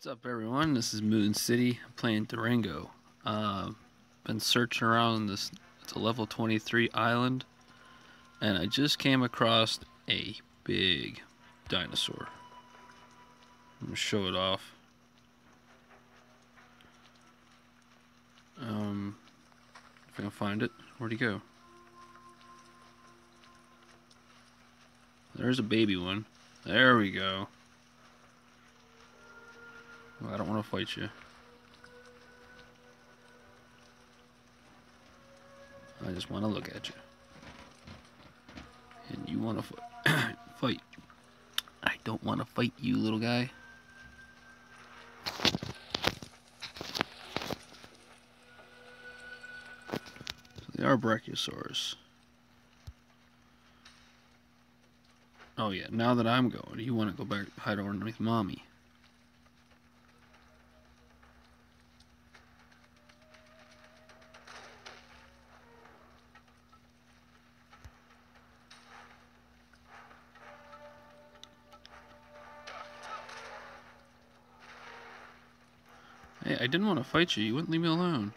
What's up everyone? This is Moon City. I'm playing Durango. Uh, been searching around this it's a level 23 island and I just came across a big dinosaur. I'm gonna show it off. Um, if I can find it, where'd he go? There's a baby one. There we go. I don't want to fight you. I just want to look at you. And you want to fight. I don't want to fight you, little guy. So they are Brachiosaurus. Oh yeah, now that I'm going, you want to go back hide underneath mommy. Hey, I didn't want to fight you. You wouldn't leave me alone.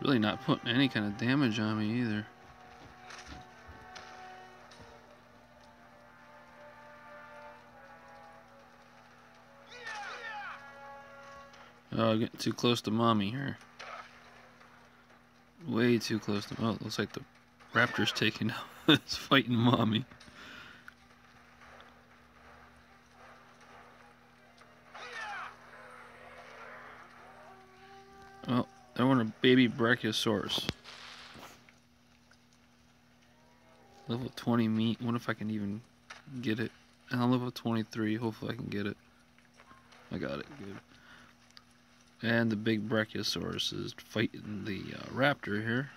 Really not putting any kind of damage on me either. Oh, getting too close to mommy here. Way too close to. Oh, looks like the raptor's taking out. it's fighting mommy. Oh, I want a baby Brachiosaurus. Level 20 meat. What if I can even get it? And I'm level 23. Hopefully I can get it. I got it. Good. And the big Brachiosaurus is fighting the uh, raptor here.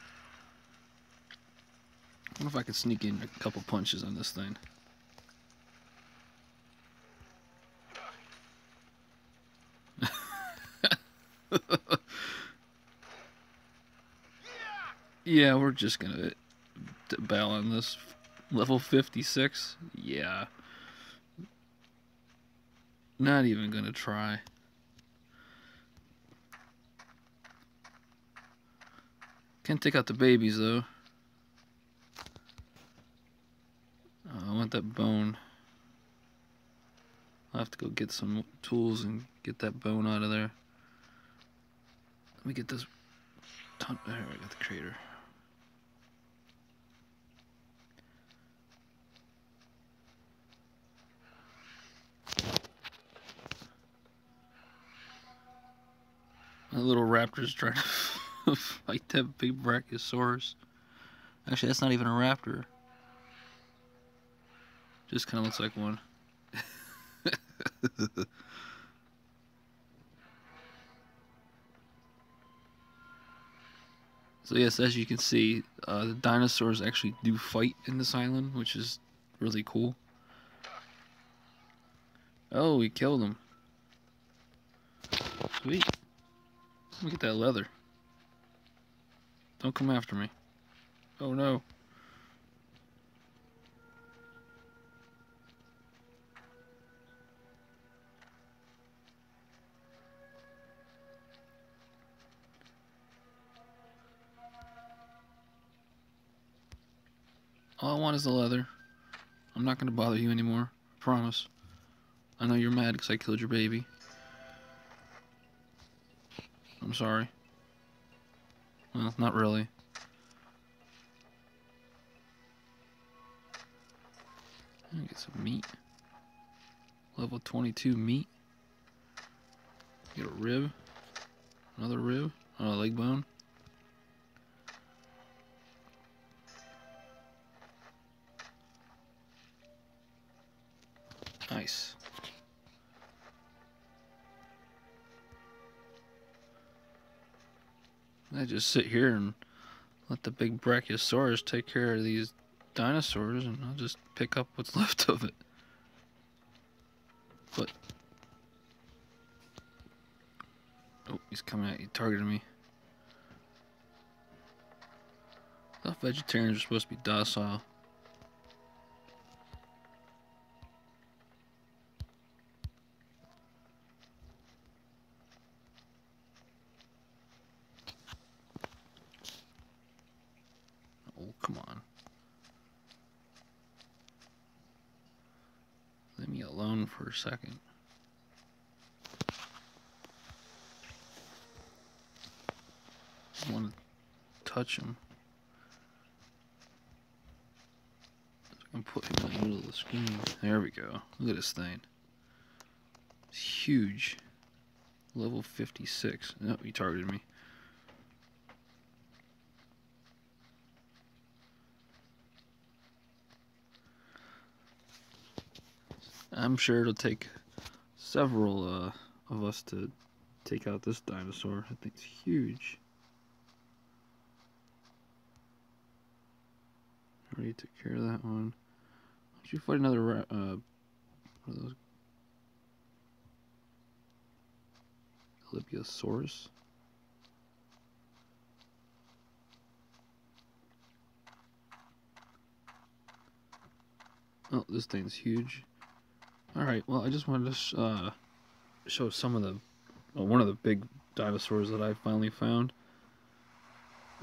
I wonder if I can sneak in a couple punches on this thing. yeah, we're just gonna battle on this level 56. Yeah. Not even gonna try. Can't take out the babies though. Oh, I want that bone. I'll have to go get some tools and get that bone out of there. Let me get this. Ton there, I got the crater. My little raptor's trying to fight that big Brachiosaurus. Actually, that's not even a raptor. Just kind of looks like one. so yes, as you can see, uh, the dinosaurs actually do fight in this island, which is really cool. Oh, we killed him. Sweet. Let me get that leather. Don't come after me. Oh no. All I want is the leather. I'm not going to bother you anymore. Promise. I know you're mad because I killed your baby. I'm sorry. Well, not really. Get some meat. Level 22 meat. Get a rib. Another rib. Oh, a leg bone. I just sit here and let the big Brachiosaurus take care of these dinosaurs and I'll just pick up what's left of it. But Oh, he's coming at you, targeting me. I thought vegetarians are supposed to be docile. Alone for a second. I want to touch him. I'm putting him in the middle of the screen. There we go. Look at this thing. It's huge. Level 56. Oh, he targeted me. I'm sure it'll take several uh, of us to take out this dinosaur. I think it's huge. Already took care of that one. Did you fight another, uh, those? Libiosaurus? Oh, this thing's huge. Alright, well, I just wanted to uh, show some of the, one of the big dinosaurs that I finally found.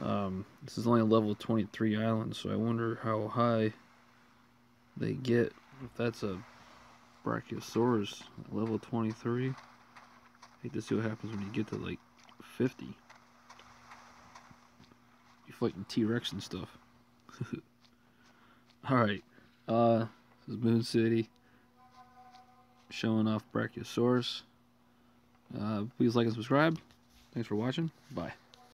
Um, this is only a level 23 island, so I wonder how high they get. If that's a Brachiosaurus level 23. I Hate to see what happens when you get to like 50. You're fighting T-Rex and stuff. Alright, uh, this is Moon City showing off Brachiosaurus. Uh, please like and subscribe. Thanks for watching. Bye.